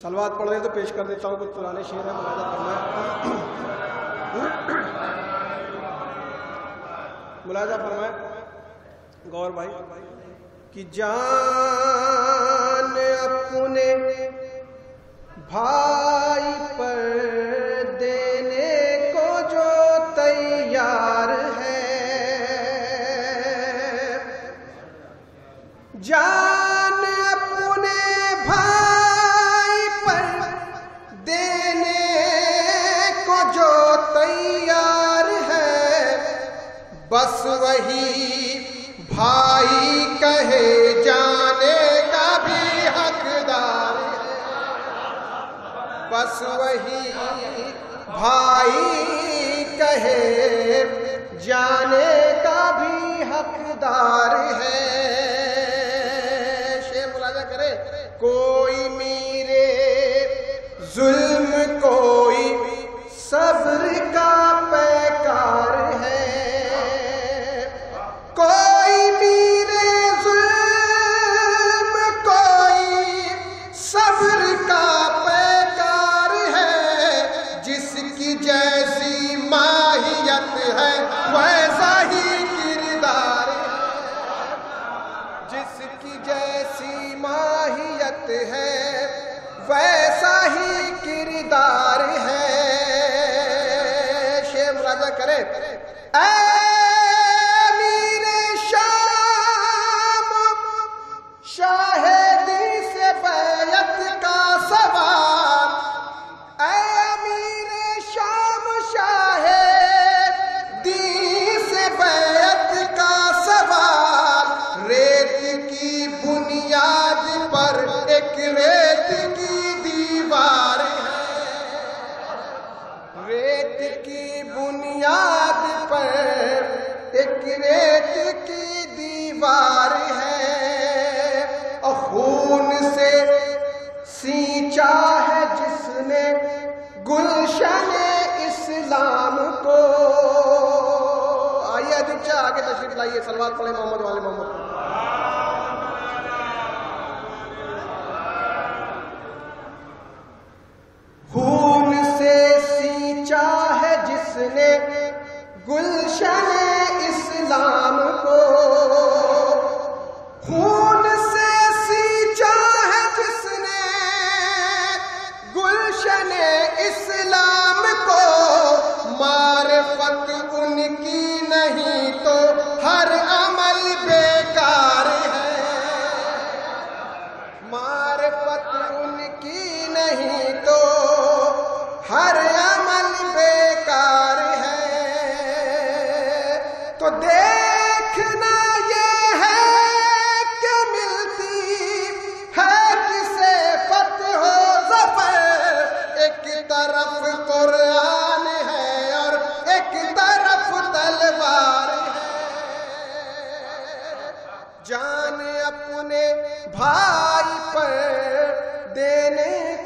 सलवात पढ़ रहे तो पेश कर देता हूँ, कुछ पुराने शेर है करना है। मुलाजा फरमाए गौर भाई, कि जान अपने भाई जो तैयार है, बस वही भाई कहे, जाने का भी हकदार है। बस वही भाई कहे, जाने का जिसकी जैसी माहियत है वैसा ही किरदार है। शेर राजा करे। ऐ खून से सींचा है जिसने गुलशन इस्लाम को। आइए अधिक आगे तशरीफ़ लाइए। सलवार पढ़े मोहम्मद वाले मोहम्मद गुलशन इस्लाम को मारफत उनकी नहीं तो हर अमल बेकार है। मारफत उनकी नहीं तो हर अमल बेकार है। तो देखना अपने भाई पर देने